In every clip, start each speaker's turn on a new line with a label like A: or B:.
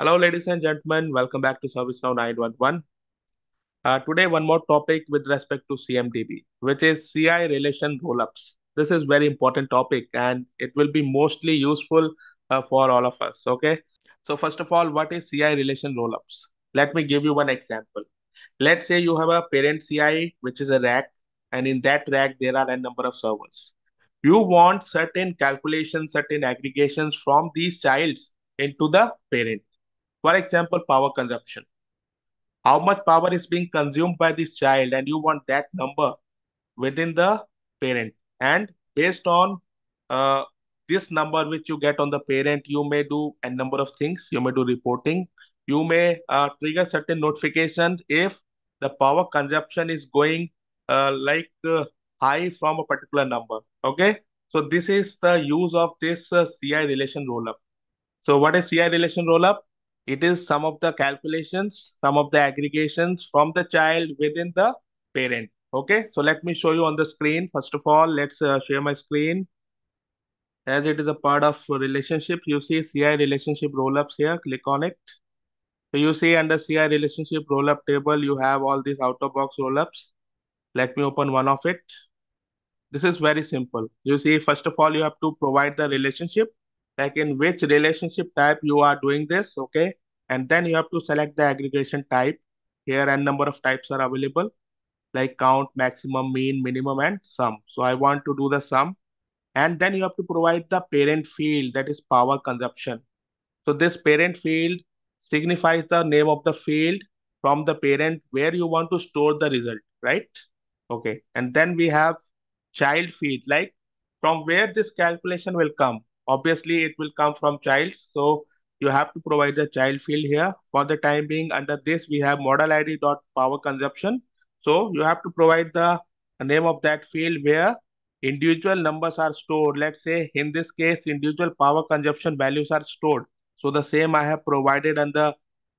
A: Hello, ladies and gentlemen. Welcome back to ServiceNow 911. Uh, today, one more topic with respect to CMDB, which is CI relation rollups. This is very important topic and it will be mostly useful uh, for all of us. Okay. So first of all, what is CI relation rollups? Let me give you one example. Let's say you have a parent CI, which is a rack, and in that rack, there are a number of servers. You want certain calculations, certain aggregations from these childs into the parent. For example, power consumption. How much power is being consumed by this child and you want that number within the parent. And based on uh, this number which you get on the parent, you may do a number of things. You may do reporting. You may uh, trigger certain notifications if the power consumption is going uh, like uh, high from a particular number. Okay. So this is the use of this uh, CI relation rollup. So what is CI relation rollup? It is some of the calculations, some of the aggregations from the child within the parent. Okay, so let me show you on the screen. First of all, let's uh, share my screen. As it is a part of relationship, you see CI relationship rollups here. Click on it. So you see under CI relationship rollup table, you have all these out-of-box rollups. Let me open one of it. This is very simple. You see, first of all, you have to provide the relationship like in which relationship type you are doing this, okay? And then you have to select the aggregation type. Here, n number of types are available, like count, maximum, mean, minimum, and sum. So I want to do the sum. And then you have to provide the parent field, that is power consumption. So this parent field signifies the name of the field from the parent where you want to store the result, right? Okay. And then we have child field, like from where this calculation will come obviously it will come from child. So you have to provide the child field here. For the time being, under this, we have model ID dot power consumption. So you have to provide the name of that field where individual numbers are stored. Let's say in this case, individual power consumption values are stored. So the same I have provided the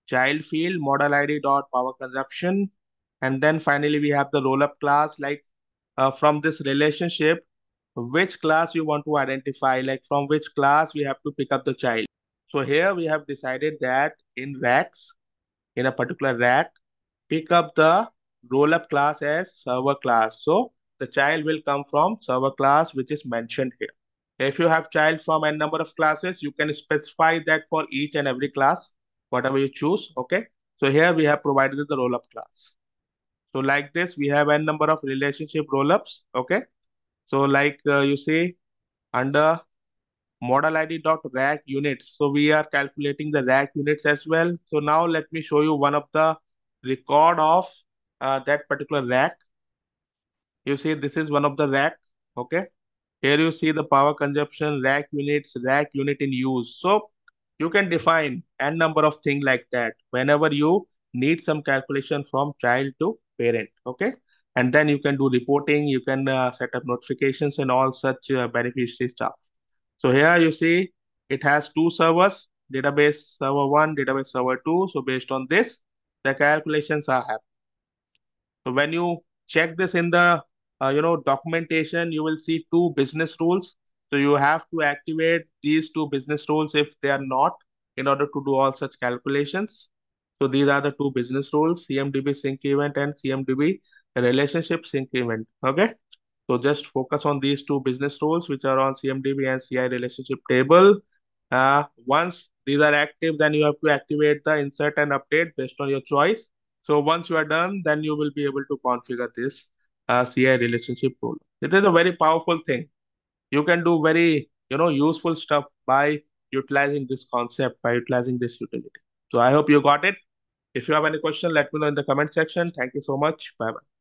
A: child field model ID dot power consumption. And then finally, we have the rollup class like uh, from this relationship, which class you want to identify, like from which class we have to pick up the child. So here we have decided that in racks, in a particular rack, pick up the roll-up class as server class. So the child will come from server class, which is mentioned here. If you have child from n number of classes, you can specify that for each and every class, whatever you choose. Okay. So here we have provided the roll-up class. So like this, we have n number of relationship roll-ups, Okay. So like uh, you see under model ID dot rack units. So we are calculating the rack units as well. So now let me show you one of the record of uh, that particular rack. You see this is one of the rack. Okay. Here you see the power consumption, rack units, rack unit in use. So you can define n number of things like that whenever you need some calculation from child to parent. Okay and then you can do reporting you can uh, set up notifications and all such uh, beneficiary stuff. So here you see it has two servers database server 1 database server 2 so based on this the calculations are happening so when you check this in the uh, you know documentation you will see two business rules. So you have to activate these two business rules if they are not in order to do all such calculations. So these are the two business rules cmdb sync event and cmdb relationship sync event. Okay. So just focus on these two business rules, which are on CMDB and CI relationship table. Uh, once these are active, then you have to activate the insert and update based on your choice. So once you are done, then you will be able to configure this uh, CI relationship rule. It is a very powerful thing. You can do very, you know, useful stuff by utilizing this concept, by utilizing this utility. So I hope you got it. If you have any question, let me know in the comment section. Thank you so much. Bye-bye.